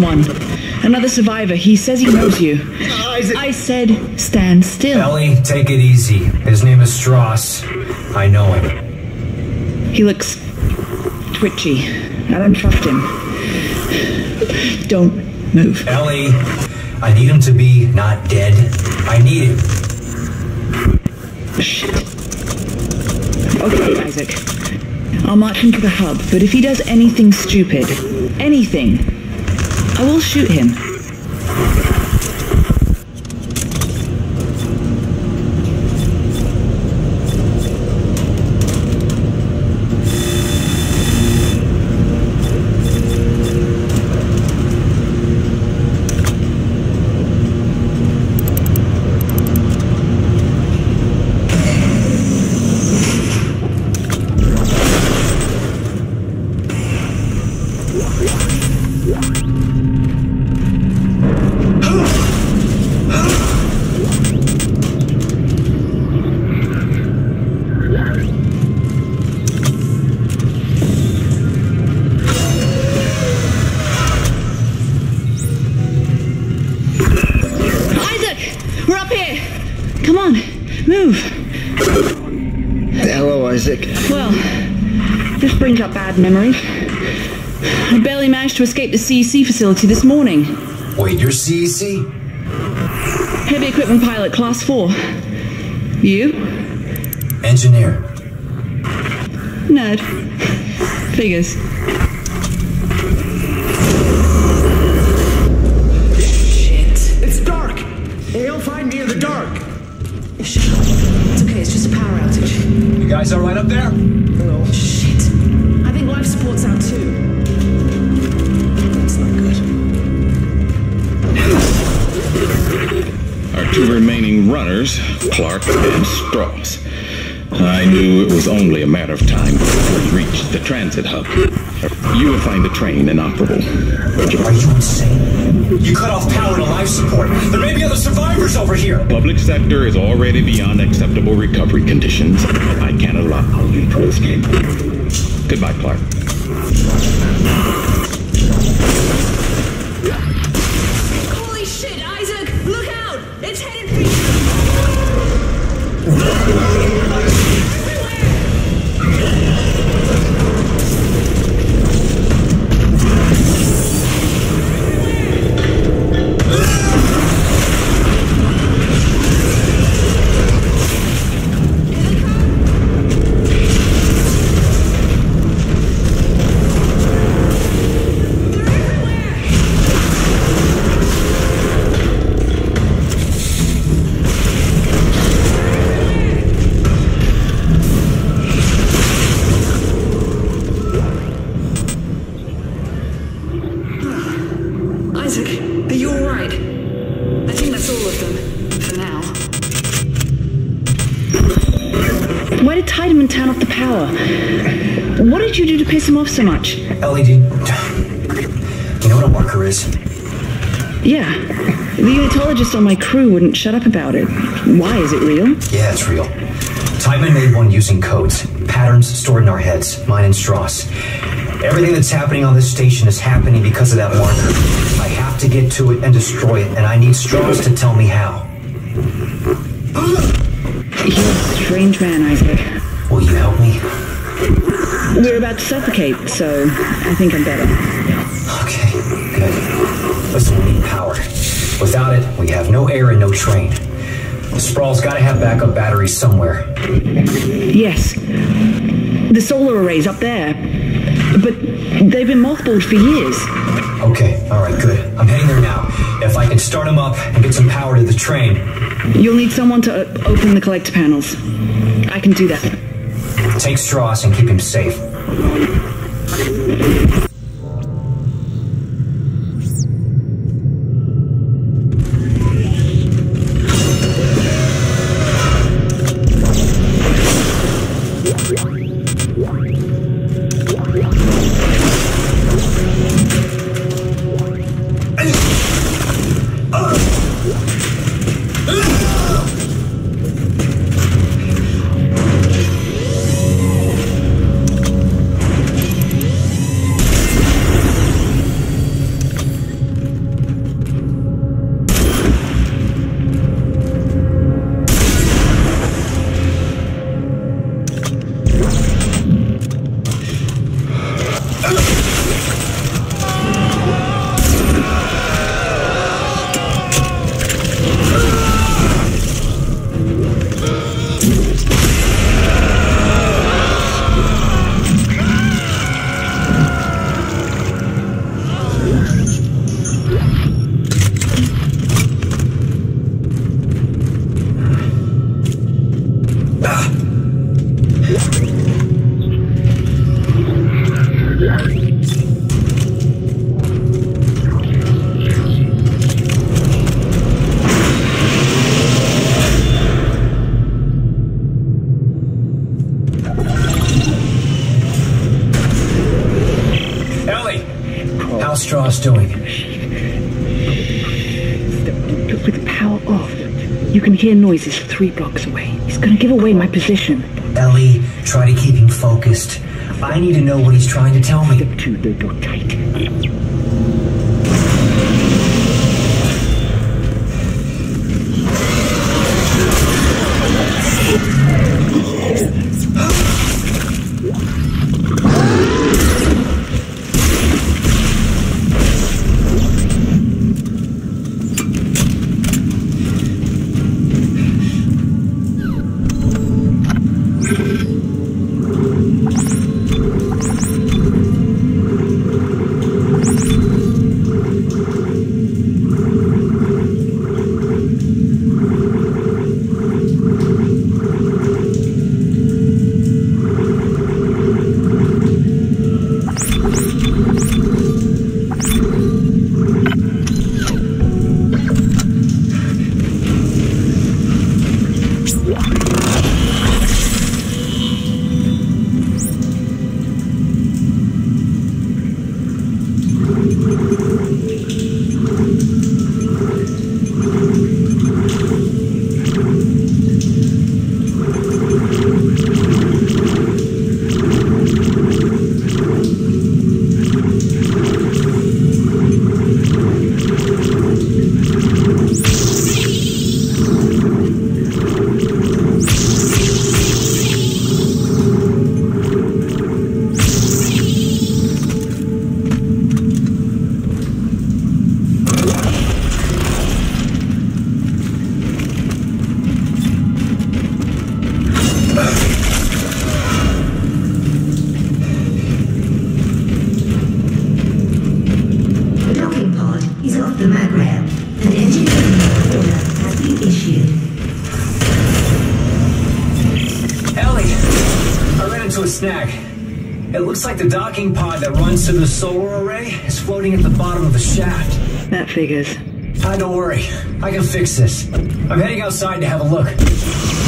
someone. Another survivor. He says he knows you. Ah, Isaac. I said, stand still. Ellie, take it easy. His name is Stross. I know him. He looks twitchy. I don't trust him. Don't move. Ellie, I need him to be not dead. I need him. Shit. Okay, Isaac. I'll march him to the hub, but if he does anything stupid, anything, I will shoot him. Brings up bad memories. I barely managed to escape the CEC facility this morning. Wait, you're CEC? Heavy equipment pilot, class 4. You? Engineer. Nerd. Figures. Clarke and Stross. I knew it was only a matter of time before we reached the transit hub. You will find the train inoperable. Are you insane? You cut off power to life support. There may be other survivors over here. Public sector is already beyond acceptable recovery conditions. I can't allow you to escape. Goodbye, Clarke. Unitologist on my crew wouldn't shut up about it. Why? Is it real? Yeah, it's real. Tiedemann made one using codes, patterns stored in our heads, mine and Stross. Everything that's happening on this station is happening because of that marker. I have to get to it and destroy it, and I need Stross to tell me how. You're a strange man, Isaac. Will you help me? We're about to suffocate, so I think I'm better. Okay, good. Listen, we need power. Without it, we have no air and no train. The Sprawl's gotta have backup batteries somewhere. Yes. The solar array's up there. But they've been mothballed for years. Okay, alright, good. I'm heading there now. If I can start them up and get some power to the train, You'll need someone to open the collector panels. I can do that. take Stross and keep him safe. Doing? With the power off, you can hear noises three blocks away. He's gonna give away my position. Ellie, try to keep him focused. I need to know what he's trying to tell me. Looks like the docking pod that runs to the solar array is floating at the bottom of the shaft. That figures. Ah, don't worry. I can fix this. I'm heading outside to have a look.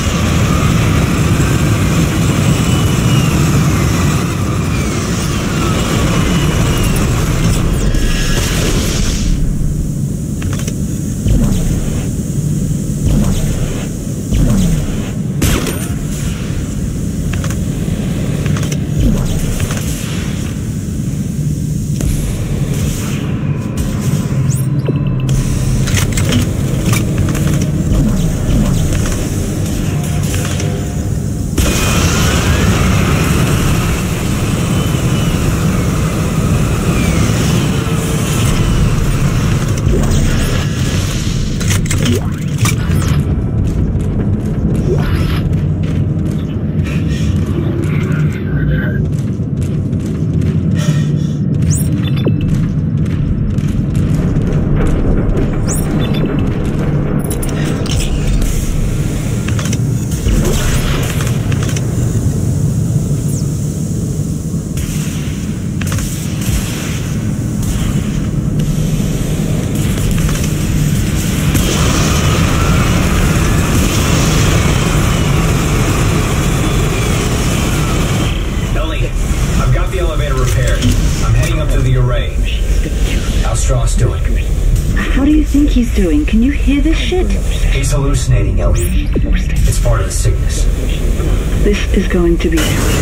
Is going to be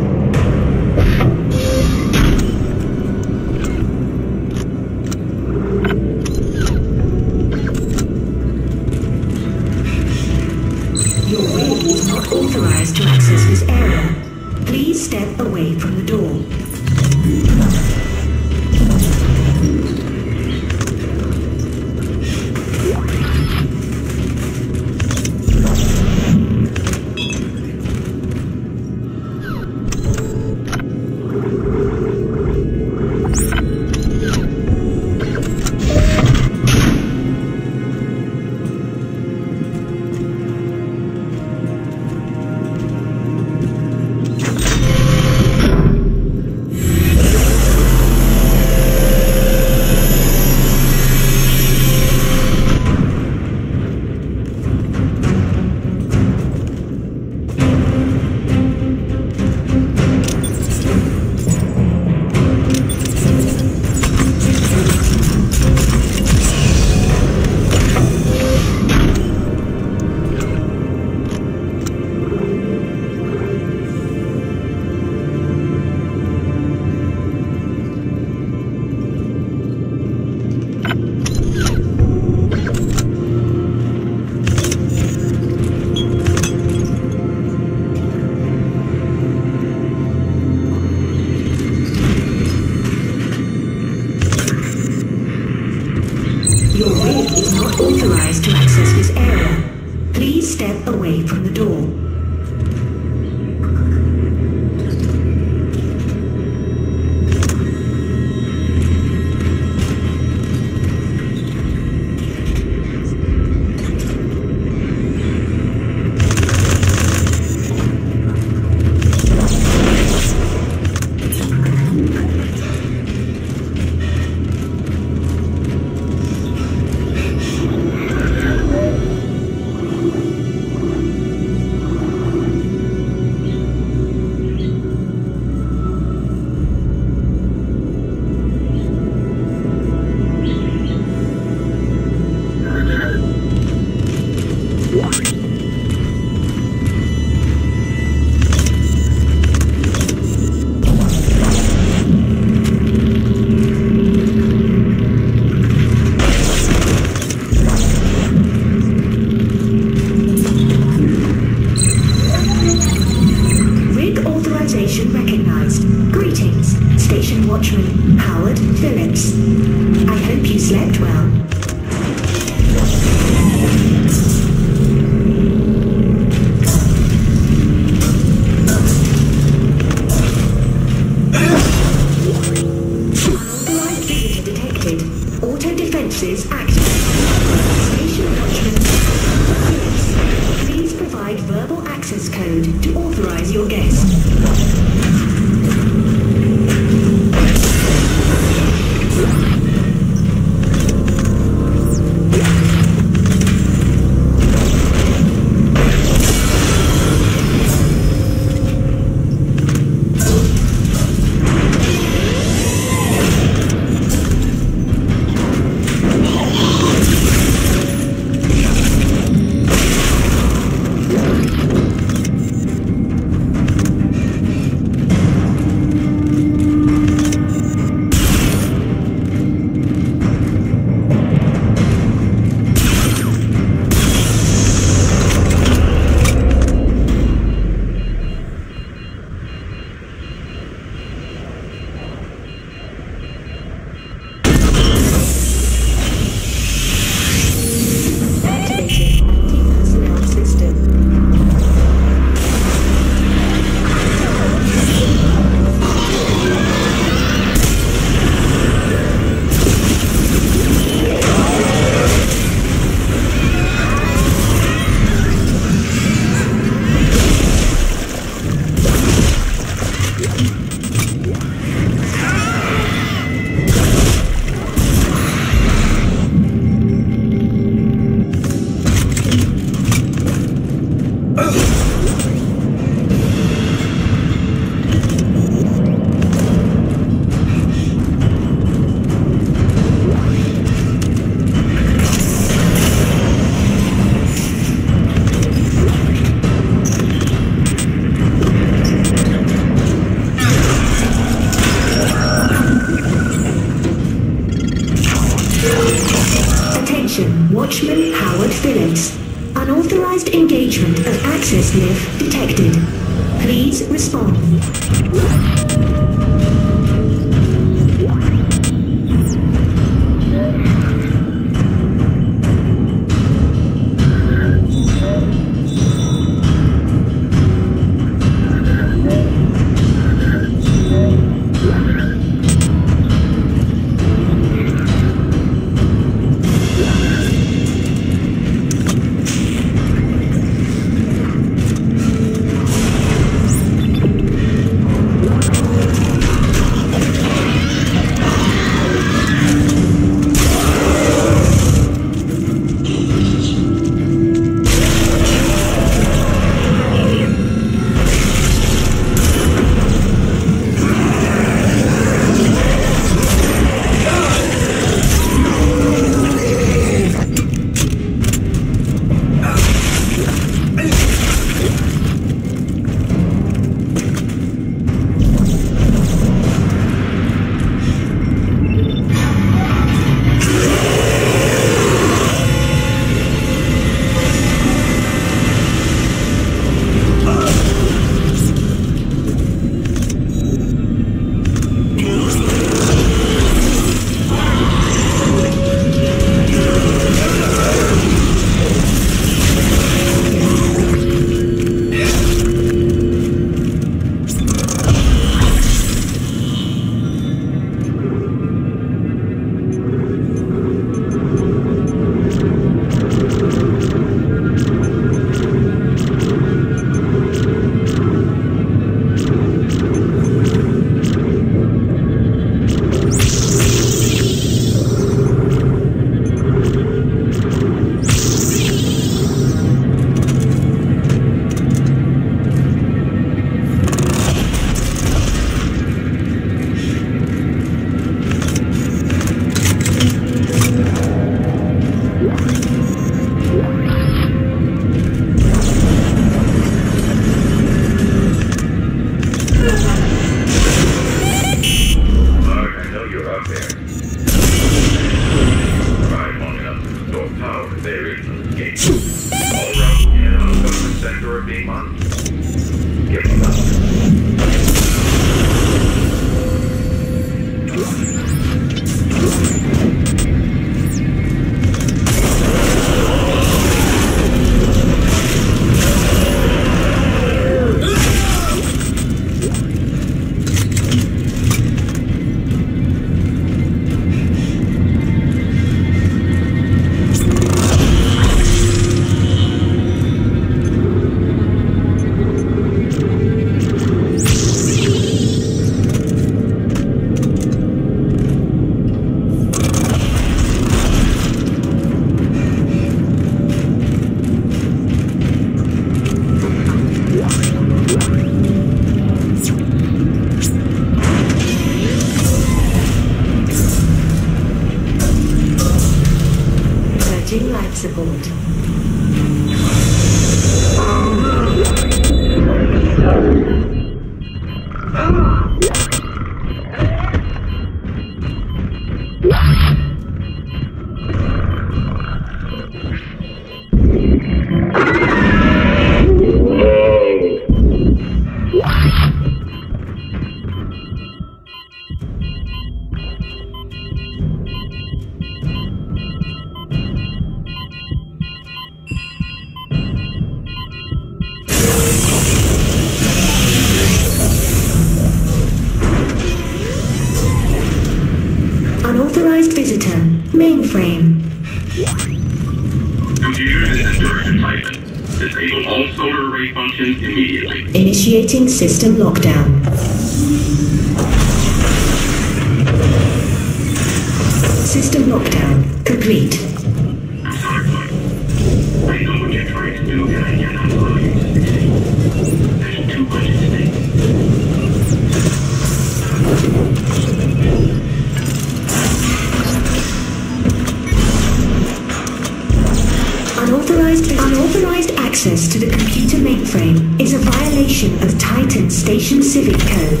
access to the computer mainframe is a violation of Titan Station Civic Code.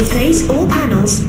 Replace all panels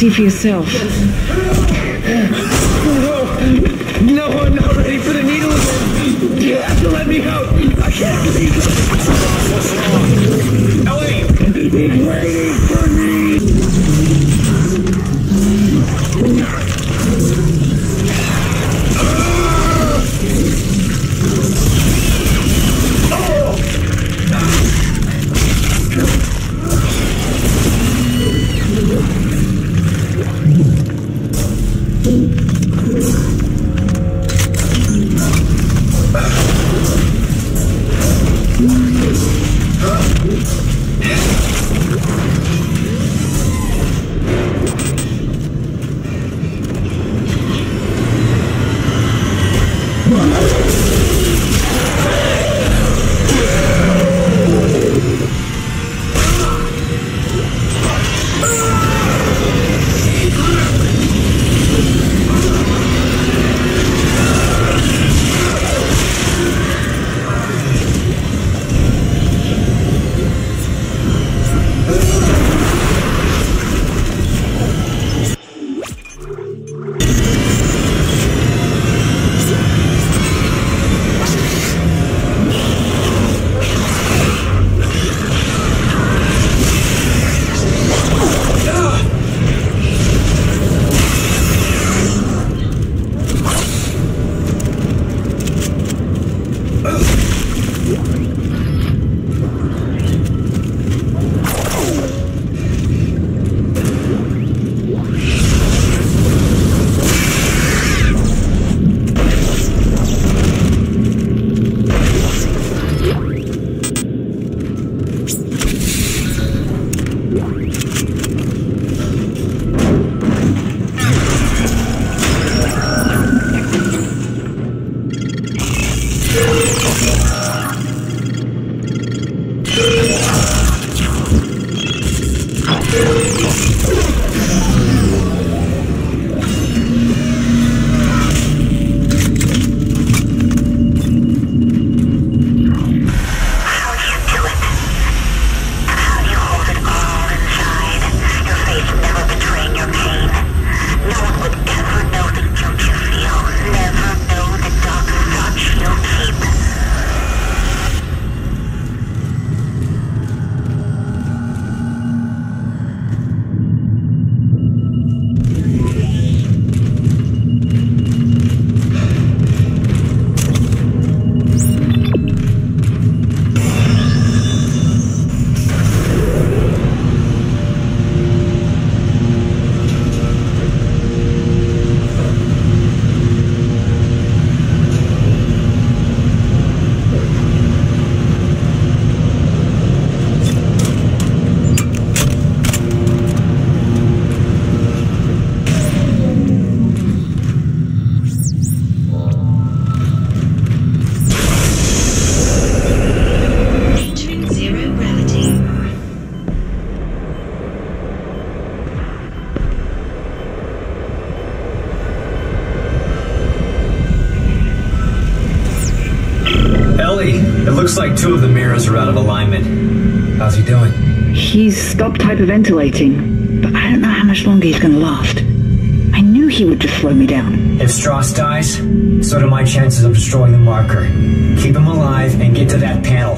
See for yourself. No, I'm not ready for the needle again. You have to let me out. I can't believe it. Looks like two of the mirrors are out of alignment. How's he doing? He's stopped hyperventilating, but I don't know how much longer he's gonna last. I knew he would just slow me down. If Stross dies, so do my chances of destroying the marker. Keep him alive and get to that panel.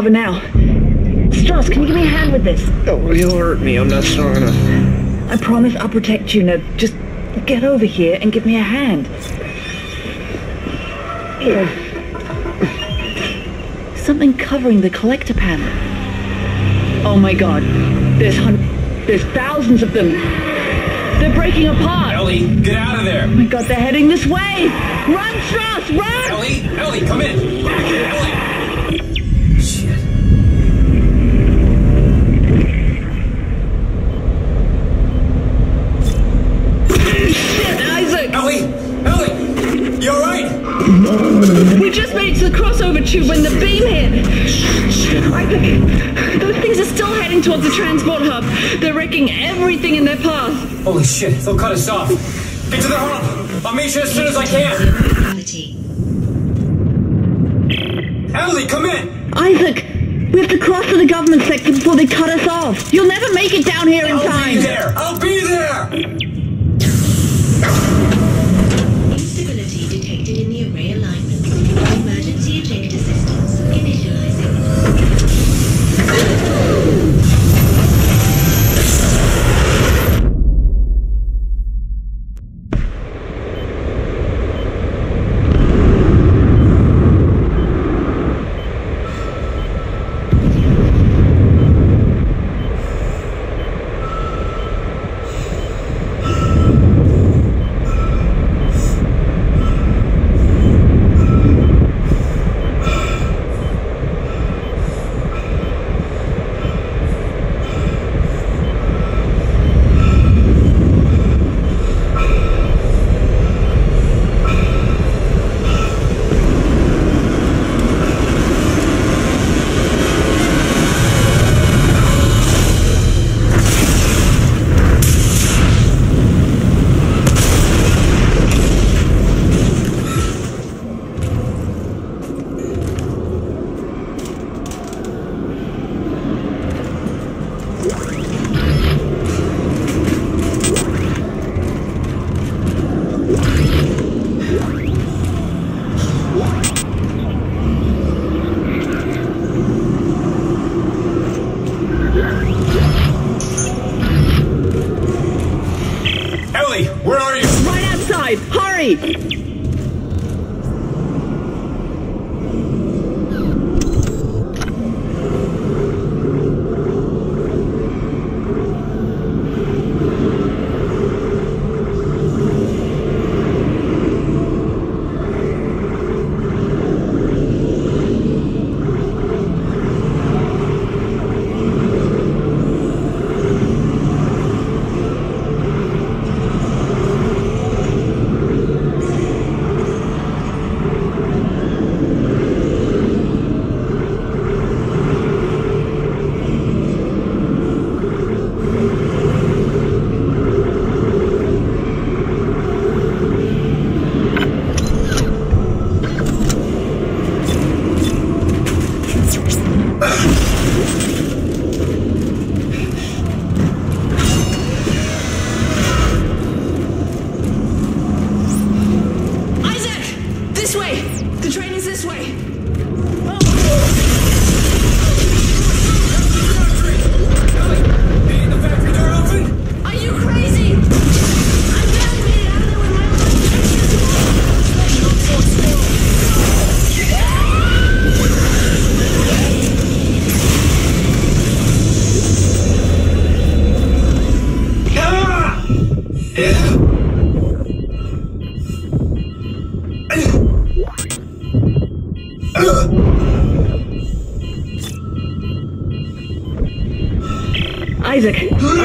Cover now. Stross, can you give me a hand with this? Oh, you'll hurt me. I'm not strong enough. I promise I'll protect you. Now, just get over here and give me a hand. Something covering the collector panel. Oh my god. There's hun- there's thousands of them. They're breaking apart. Ellie, get out of there! Oh my god, they're heading this way. Run, Stross, run! Ellie, Ellie, come in! Ellie! Towards the transport hub. They're wrecking everything in their path. Holy shit, they'll cut us off. Get to the hub! I'll meet you as soon as I can! Gravity. Ellie, come in! Isaac, we have to cross to the government sector before they cut us off. You'll never make it down here in I'll be time. I'll be there!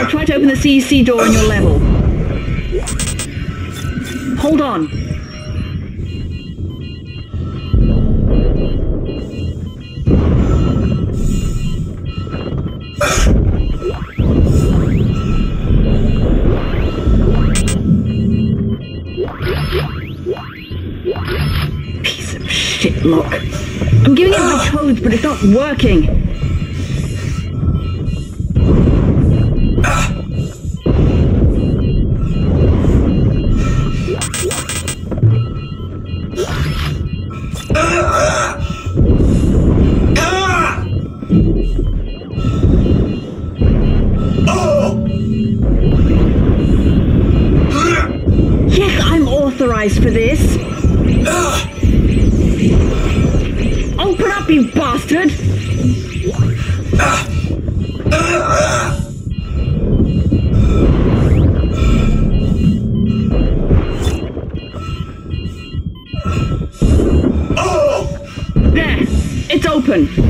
Try to open the CEC door on your level. Hold on. Piece of shit lock. I'm giving it my codes, but it's not working. It's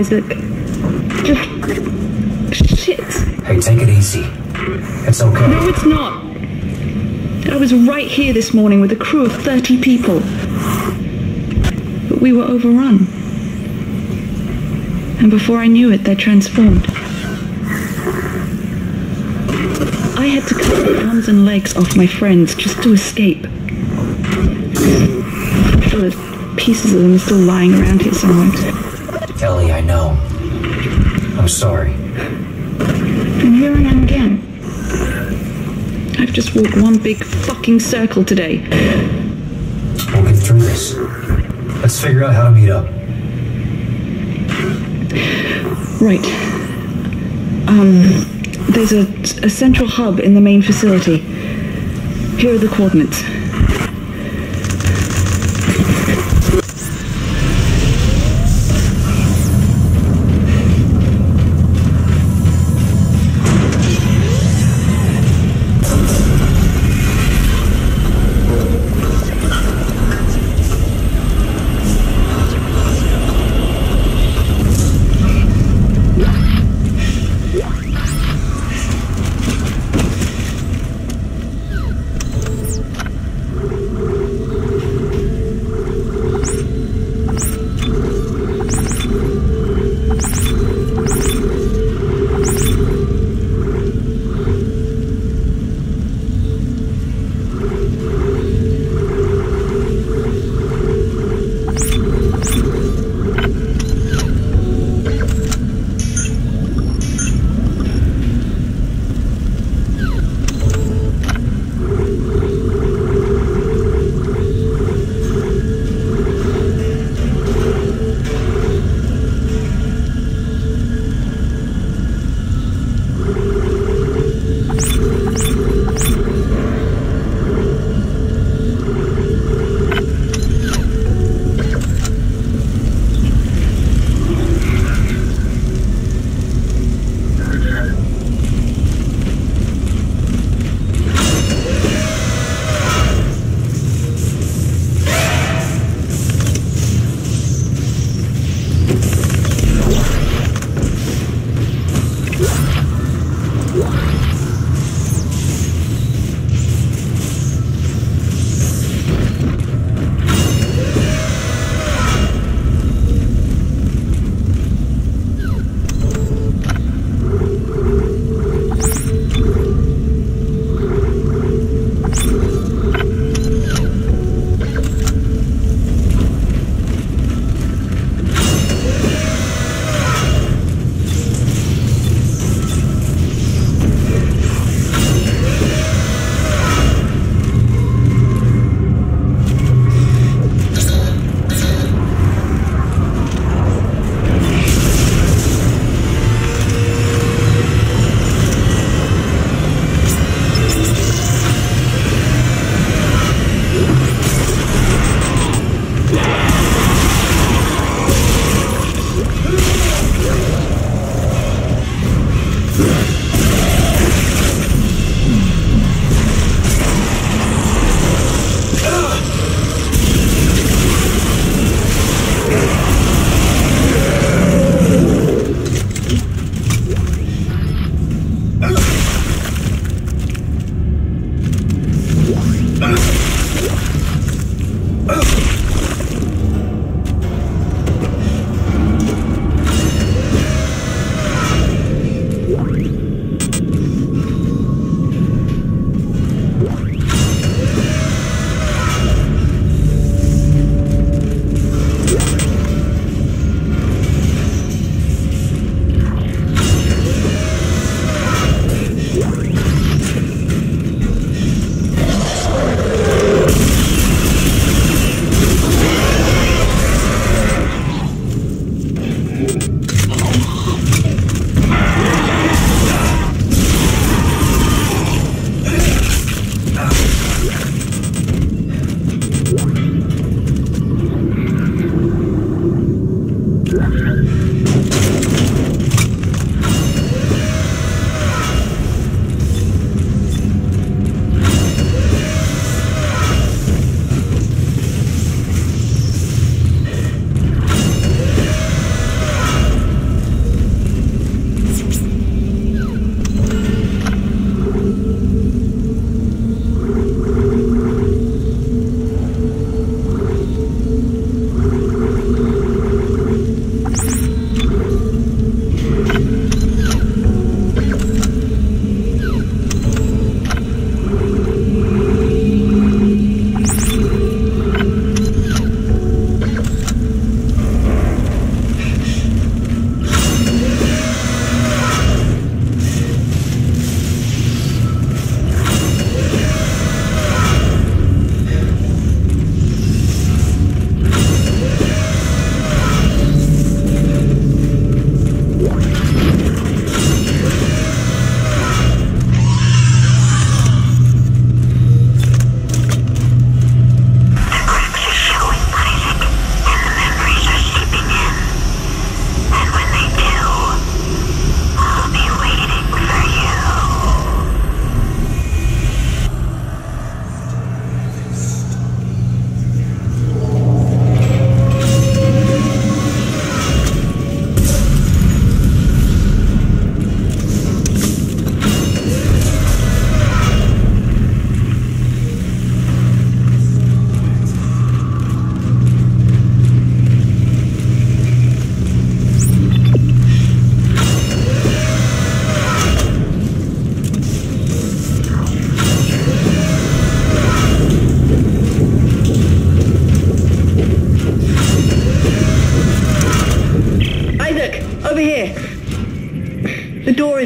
Isaac. Just. Shit. Hey, take it easy. It's okay. No, it's not. I was right here this morning with a crew of 30 people. But we were overrun. And before I knew it, they transformed. I had to cut the arms and legs off my friends just to escape. I'm sure there's pieces of them are still lying around here somewhere. Ellie, I know. I'm sorry. And here I am again. I've just walked one big fucking circle today. We'll get through this. Let's figure out how to meet up. Right. Um, there's a, a central hub in the main facility. Here are the coordinates.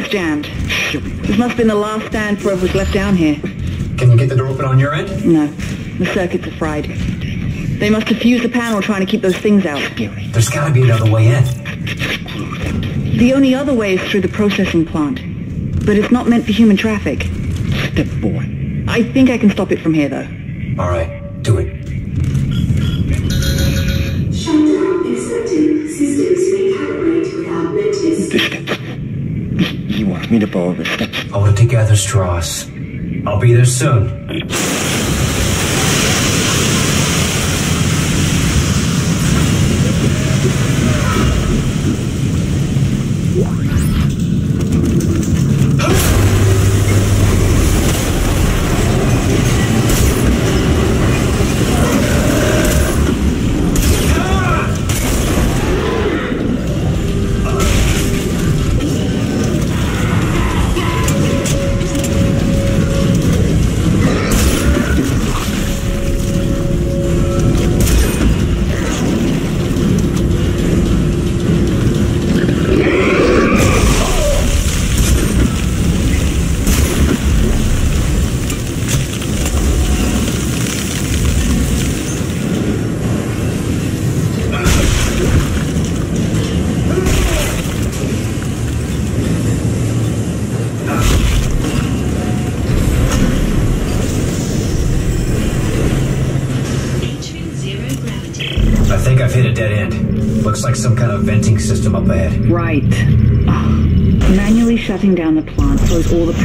The door is jammed. This must have been the last stand for whoever was left down here. Can you get the door open on your end? No, the circuits are fried. They must have fused the panel trying to keep those things out. There's gotta be another way in. The only other way is through the processing plant. But it's not meant for human traffic. Step boy. I think I can stop it from here, though. Alright, do me to follow the steps. Hold it together, Stross. I'll be there soon.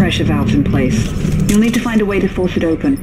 Pressure valves in place. You'll need to find a way to force it open.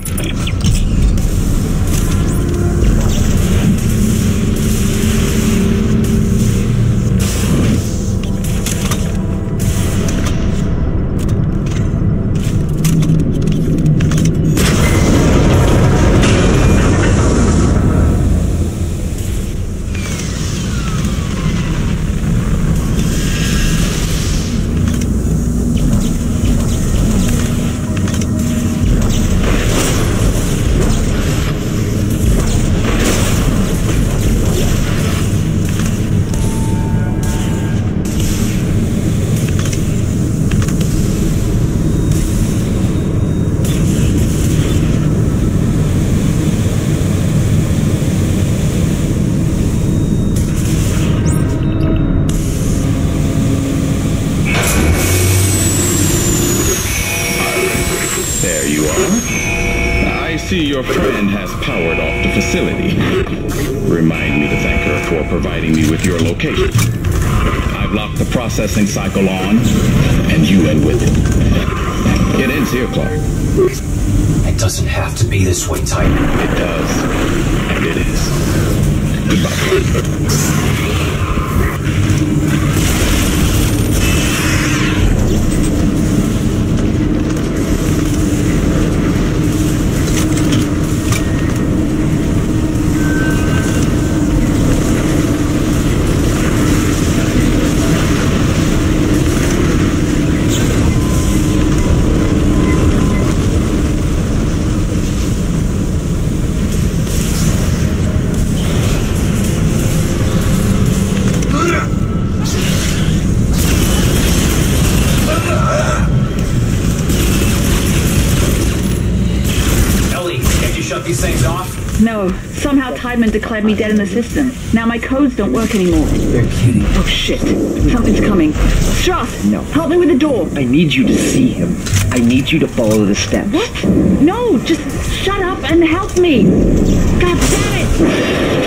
Tiedemann declared me dead in the system. Now my codes don't work anymore. They're kidding. Oh shit, something's coming. Stross, No. help me with the door. I need you to see him. I need you to follow the steps. What? No, just shut up and help me. God damn it!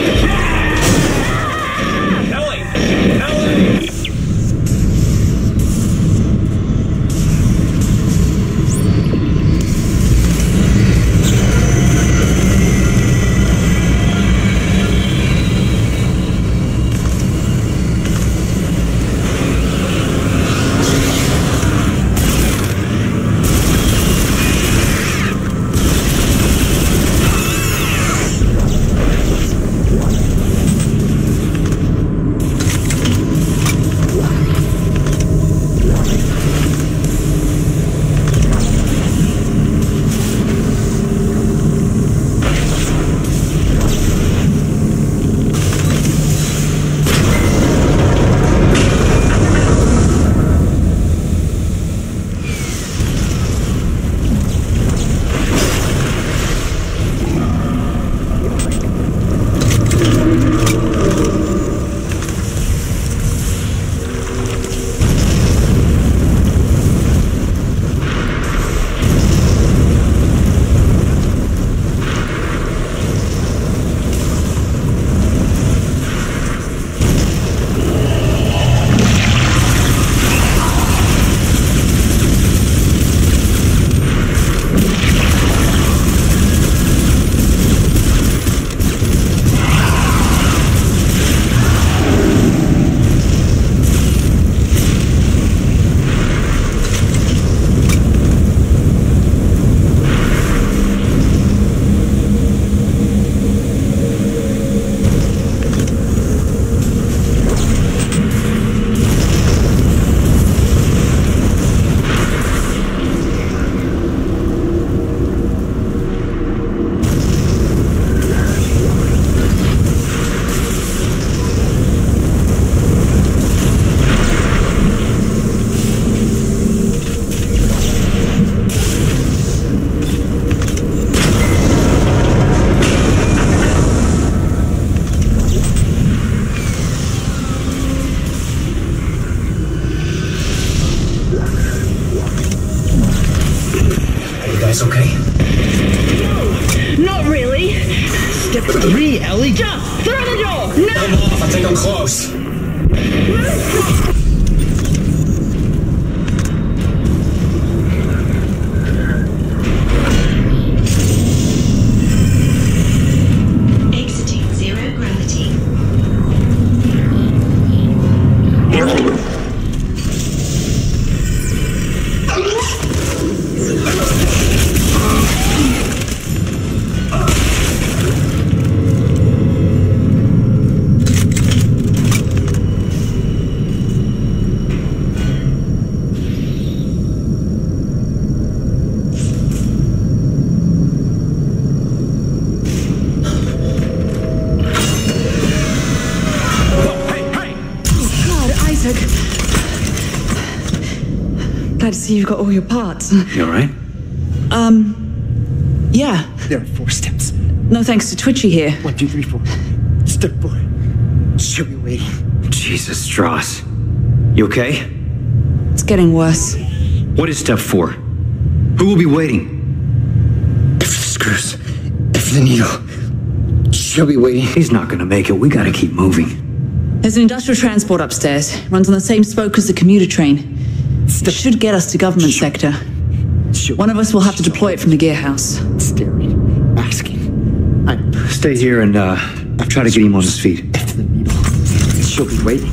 See you've got all your parts. You alright? Um, yeah. There are four steps. No thanks to Twitchy here. One, two, three, four. Step four. She'll be waiting. Jesus, Stross. You okay? It's getting worse. What is step four? Who will be waiting? If the screws, if the needle. She'll be waiting. He's not gonna make it. We gotta keep moving. There's an industrial transport upstairs. Runs on the same spoke as the commuter train. It should get us to government sector. One of us will have to deploy it from the gear house. Staring, asking. I Stay here and, uh, try to get him on his feet. the needle. She'll be waiting.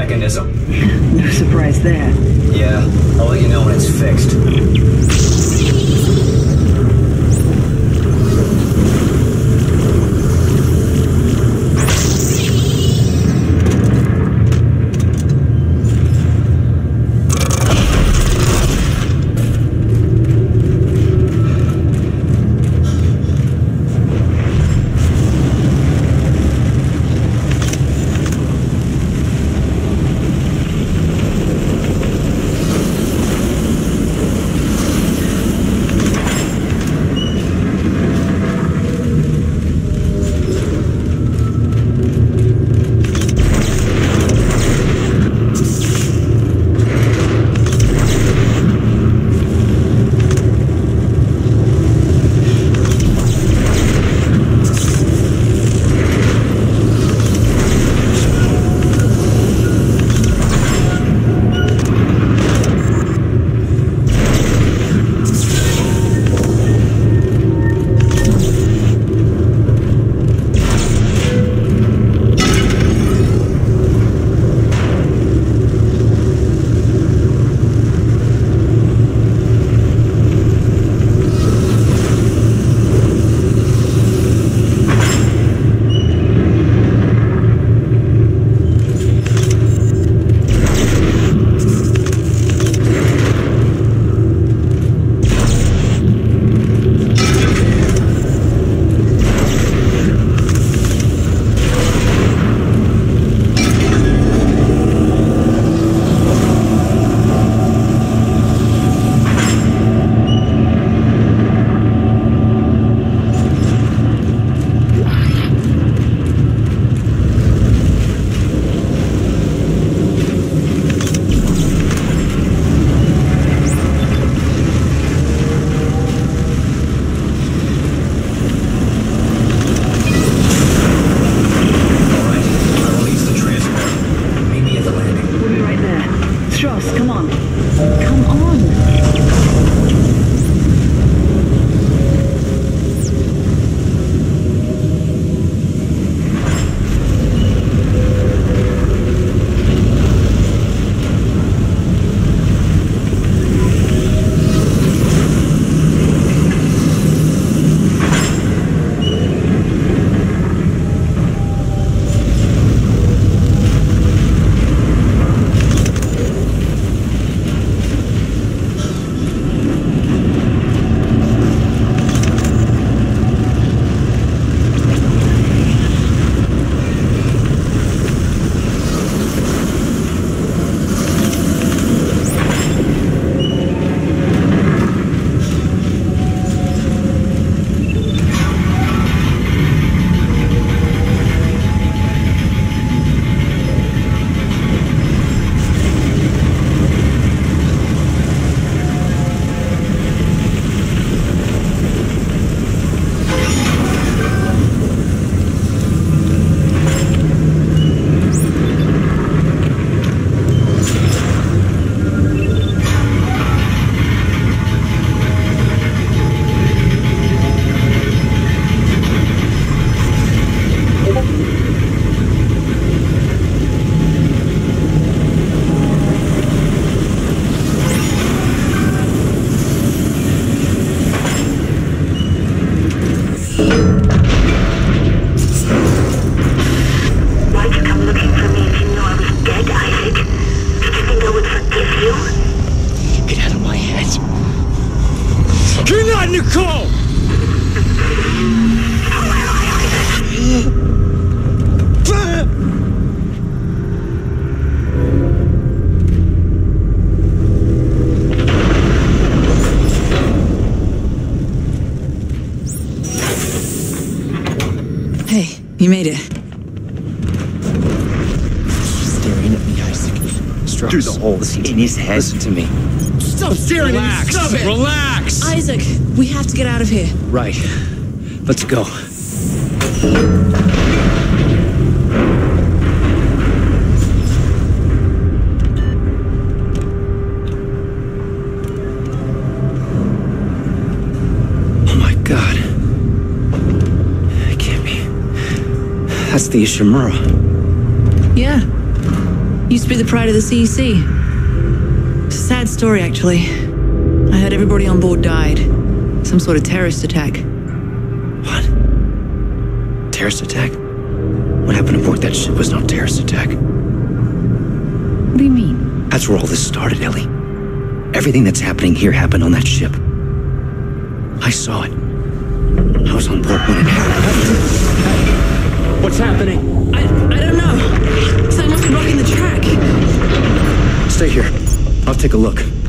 Mechanism. You made it. Staring at me, Isaac. Stross. Through the holes in his head. Listen to me. Stop staring at me! Stop it! Relax! Isaac, we have to get out of here. Right. Let's go. That's the Ishimura. Yeah. Used to be the pride of the CEC. It's a sad story, actually. I heard everybody on board died. Some sort of terrorist attack. What? Terrorist attack? What happened aboard that ship was no terrorist attack. What do you mean? That's where all this started, Ellie. Everything that's happening here happened on that ship. I saw it. I was on board when it happened. What's happening? I, I don't know. Something must be blocking the track. Stay here. I'll take a look.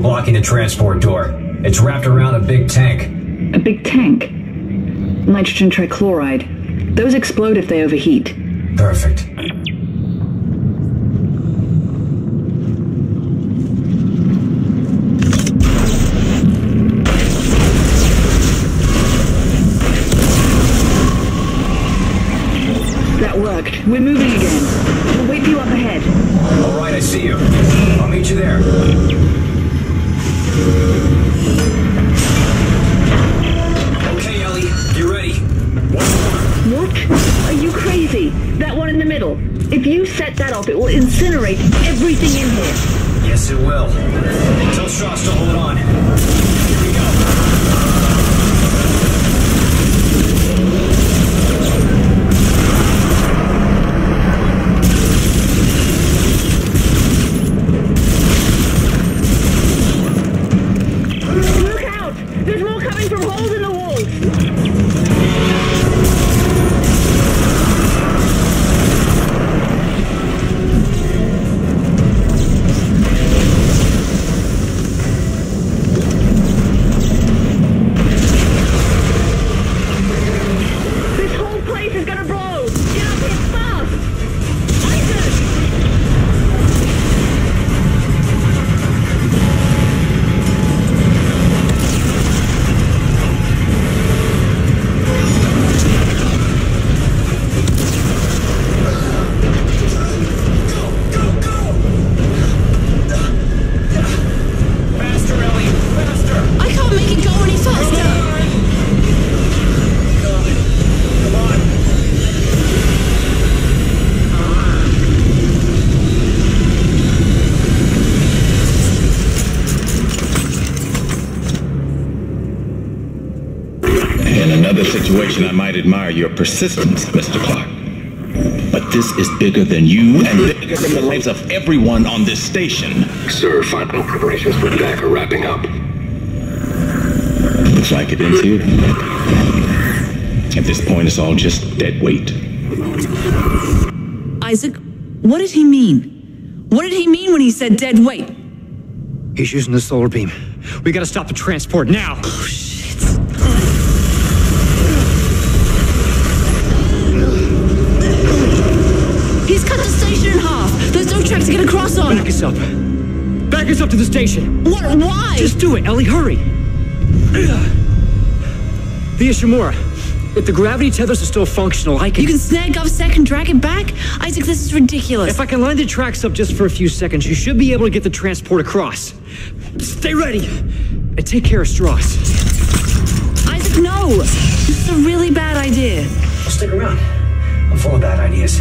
Blocking the transport door. It's wrapped around a big tank. A big tank. Nitrogen trichloride. Those explode if they overheat. Admire your persistence, Mr. Clarke. But this is bigger than you and bigger than the lives of everyone on this station. Sir, final preparations for attack are wrapping up. Looks like it ends here. At this point, it's all just dead weight. Isaac, what did he mean? What did he mean when he said dead weight? He's using the solar beam. We gotta stop the transport now. Oh, He's station. What? Why? Just do it, Ellie. Hurry. The Ishimura. If the gravity tethers are still functional, I can. You can snag Govsec and drag it back? Isaac, this is ridiculous. If I can line the tracks up just for a few seconds, you should be able to get the transport across. Stay ready and take care of Stross. Isaac, no! This is a really bad idea. Well, stick around. I'm full of bad ideas.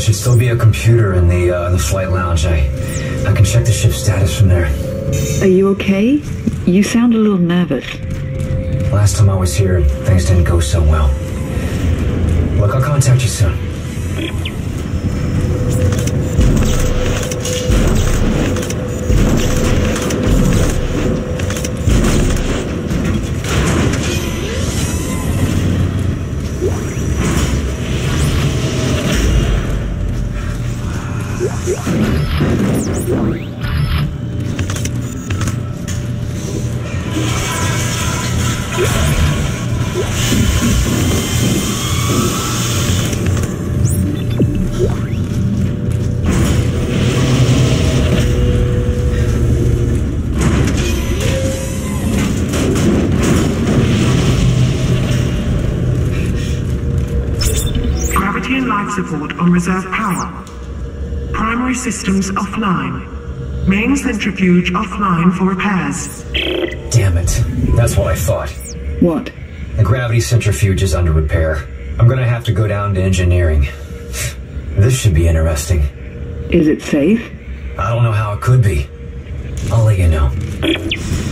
Should still be a computer in the uh, the flight lounge. I I can check the ship's status from there. Are you okay? You sound a little nervous. Last time I was here, things didn't go so well. Look, I'll contact you soon. Reserve power. Primary systems offline. Main centrifuge offline for repairs. Damn it. That's what I thought. What? The gravity centrifuge is under repair. I'm gonna have to go down to engineering. This should be interesting. Is it safe? I don't know how it could be. I'll let you know.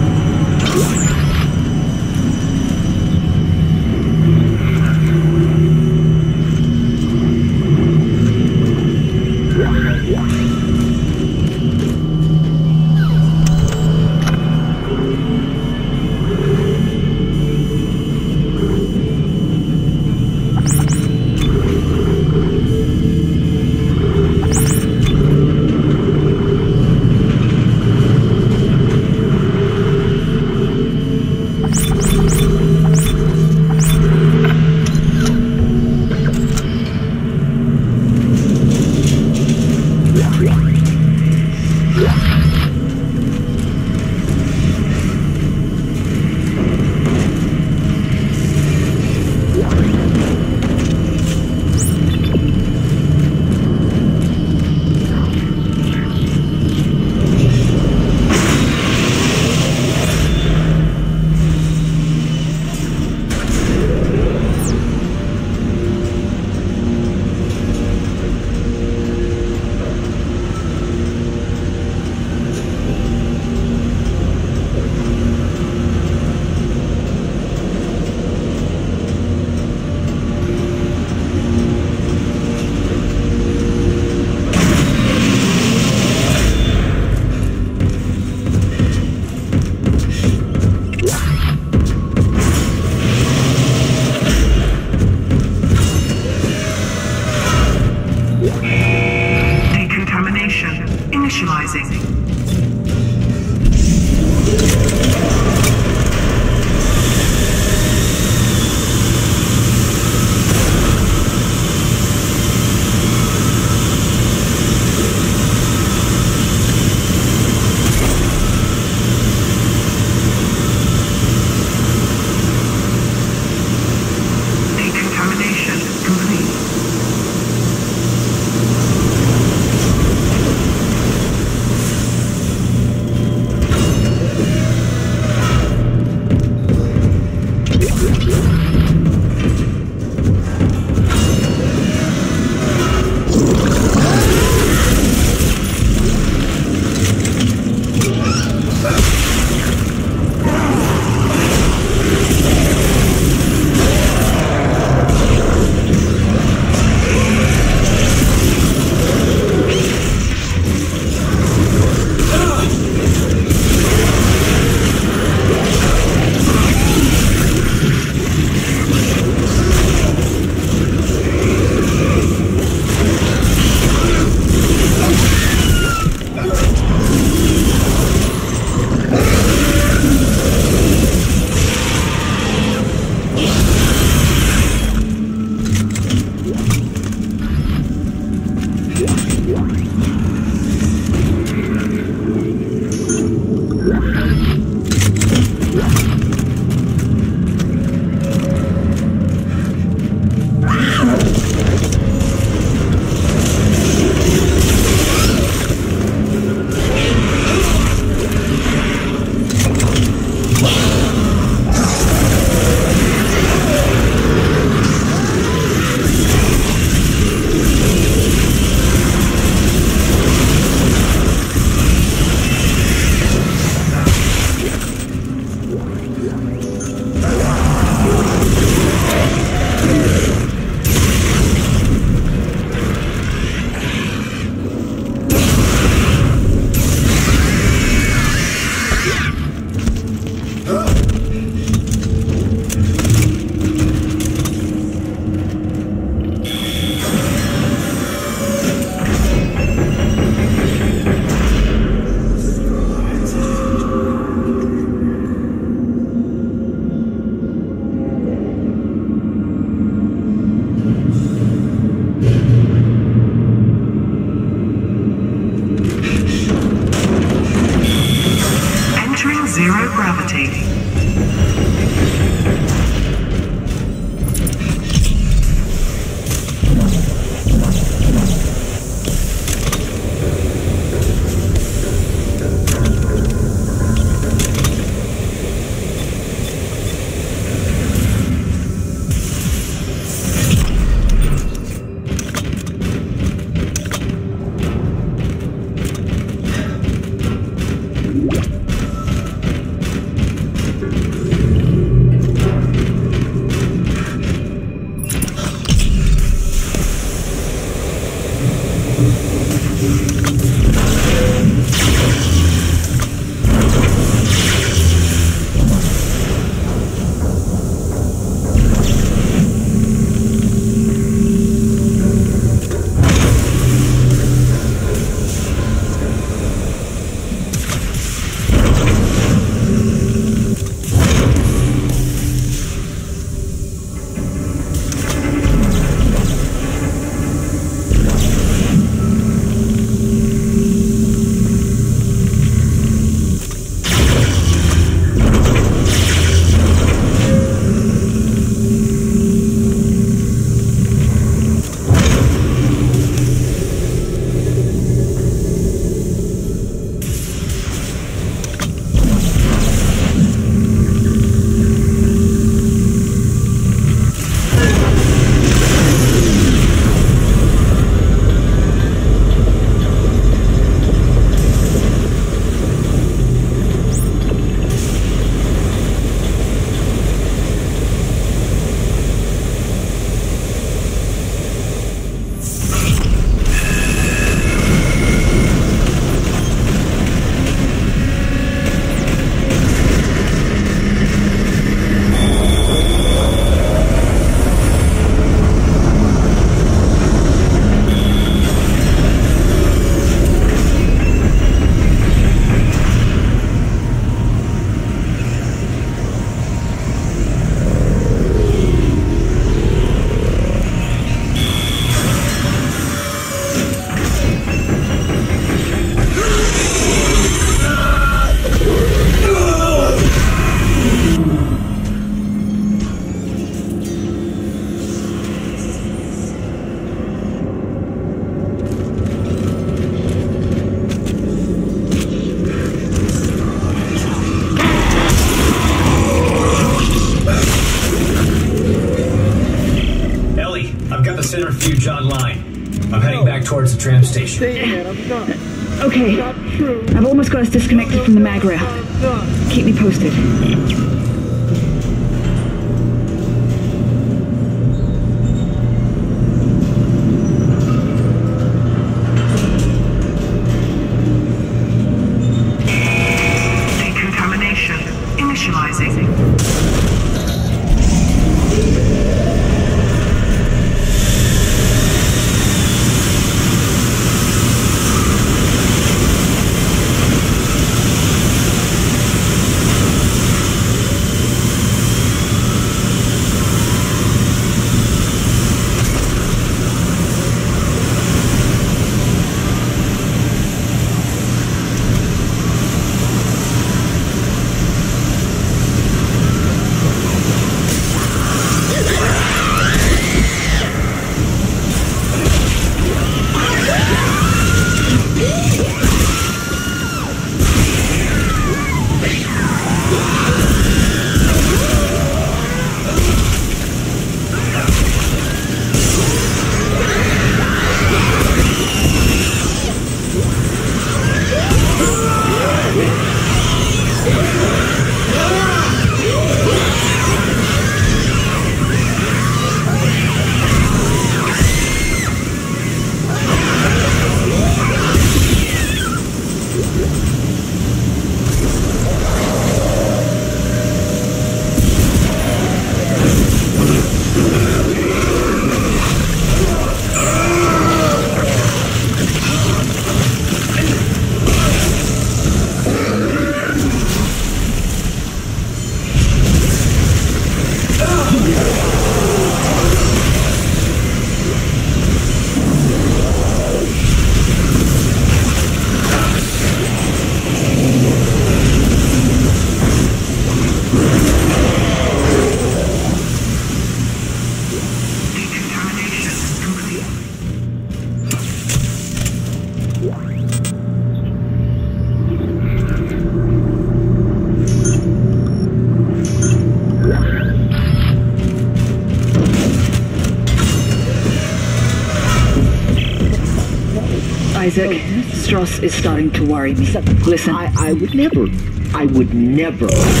Stross is starting to worry me. Listen. I, I would never. I would never. He's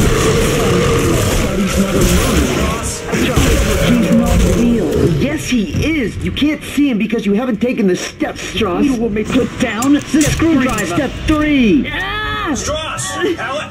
not real. Yes, he is. You can't see him because you haven't taken the steps, Stross. You want me put down the Step screwdriver? Step three. Ah! Stross! Ellie!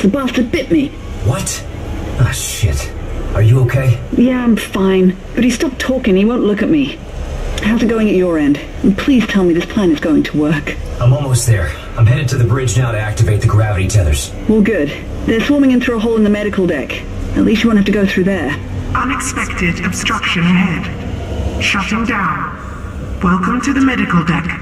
The bastard bit me. What? Ah, shit. Are you okay? Yeah, I'm fine. But he stopped talking. He won't look at me. How's it going at your end? And please tell me this plan is going to work. I'm almost there. I'm headed to the bridge now to activate the gravity tethers. Well, good. They're swarming in through a hole in the medical deck. At least you won't have to go through there. Unexpected obstruction ahead. Shutting down. Welcome to the medical deck.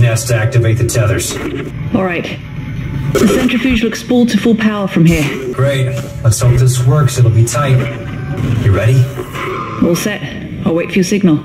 Nest to activate the tethers. All right. The centrifuge looks pulled to full power from here. Great. Let's hope this works. It'll be tight. You ready? All set. I'll wait for your signal.